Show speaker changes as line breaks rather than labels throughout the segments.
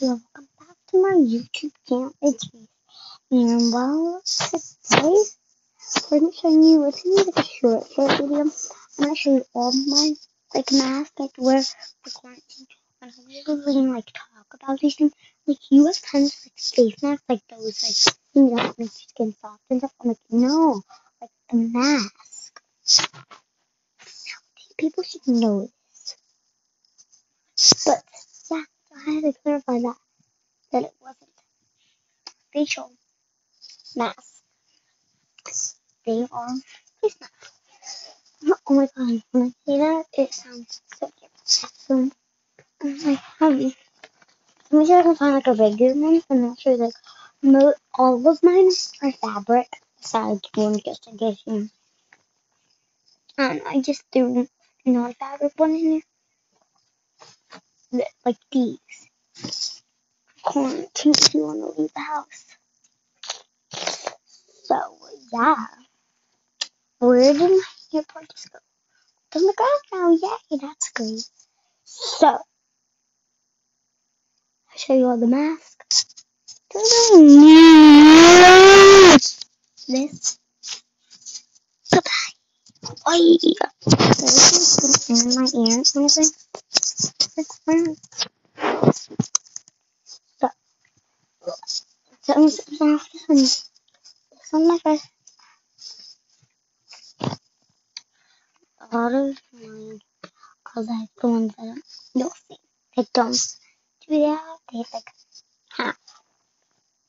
welcome back to my YouTube channel. It's me. And well, today we're gonna show you it's gonna like a short short video. I'm gonna show you all my like masks I wear for quarantine. And I'm really gonna like talk about these things. Like you have tons of like face masks, like those like things that make your skin soft and stuff. I'm like, no, like the mask. People should know this. But yeah, I had to clarify that that it wasn't facial masks. They are face masks. Oh my god, when I say that, it sounds so different. So, I'm like, heavy. Let me see if I can find like a regular one. I'm not sure, like, mo- all of mine are fabric, besides one just in case you um, I just threw non-fabric one in here. Like these quarantine if you want to leave the house. So, yeah. Where did my earpod just go? On the ground now. Yay, that's great. So, I'll show you all the masks. This. Goodbye. Bye. There's in my ear. Honestly. Fine. So, so, so, so, on my face. A lot of mine are like the ones that you'll see. They don't do that. They like half.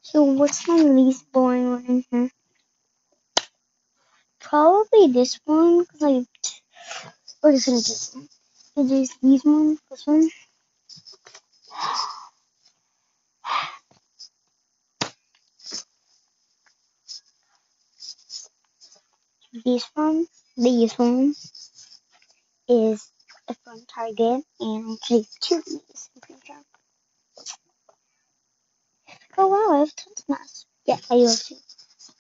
So what's my least boring one here? Probably this one because I. Or just gonna do. It is these one. This one. These one, these one is a from Target, and I have two of these. Pretty. Oh wow, I have tons of masks. Yeah, I do have two. Let me just take some.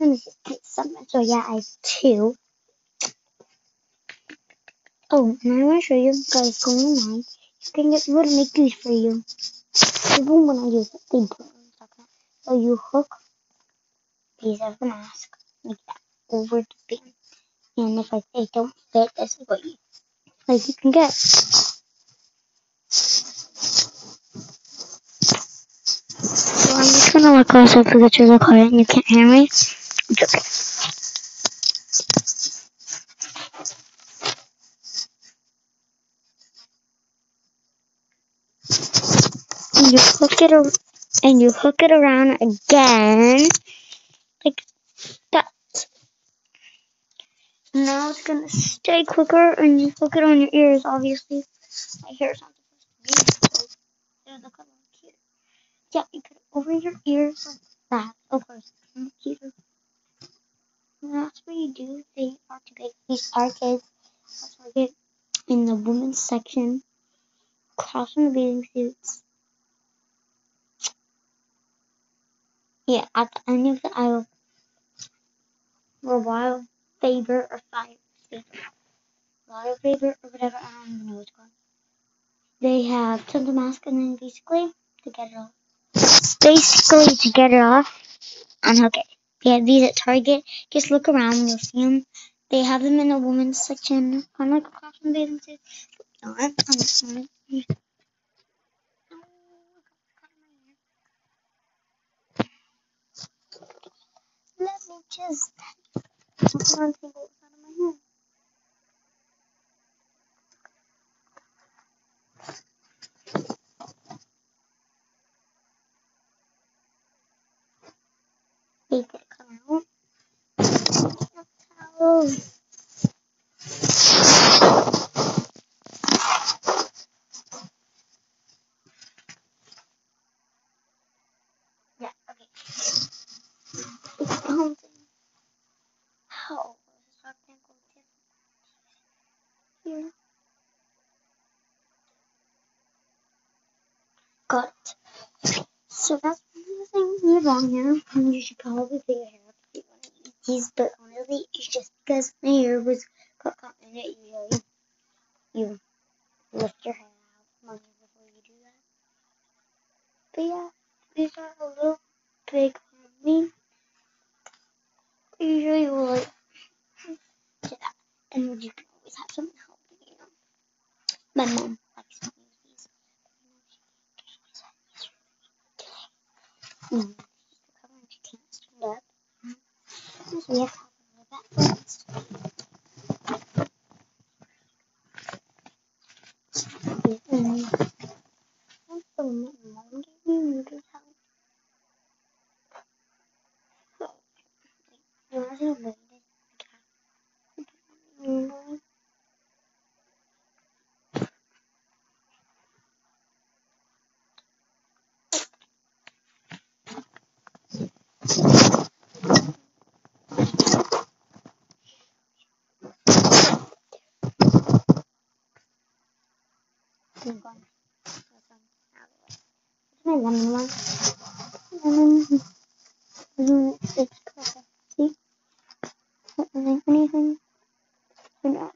So yeah, I have two. Oh, and I want to show you guys go online. You can get to make these for you. Even when I use it, they burn. So you hook these as the mask, like that, over the thing. And if I say don't fit, this is what you like you can get. So I'm just gonna look closer because you're recording and you can't hear me. I'm. And you hook it and you hook it around again, like that. Now it's gonna stay quicker, and you hook it on your ears. Obviously, my hair's not supposed to be. Yeah, you put it over your ears like that. Of course, it's kind of cuter. That's what you do. They are to these arcades. at Target in the women's section, the bathing suits. Yeah, at the end of the aisle, or wild favor or fire favor, wild favor or whatever. I don't even know what it's called. They have tons of masks, and then basically to get it off, basically to get it off, unhook it. They have these at Target. Just look around, and you'll see them. They have them in the women's section, kind of like oh, across from. I'm, I'm sorry. Let me just. Was out of my hair. Make it come out. Here. Got it. So that's one of the things on here. And you should probably put your hair but honestly, it's just because my hair was Cook in it usually you lift your hair out before you do that. But yeah, these are a little big for me. Usually will like do that. And you can always have someone helping you. My mom likes to use these. Mm. The cover and she can't stand up. So we have to have a little bit first. Mm. That's the one that my mom gave me when you could have. So, you want to see what it is? Mm. I'm my one. See? Missing anything. So not,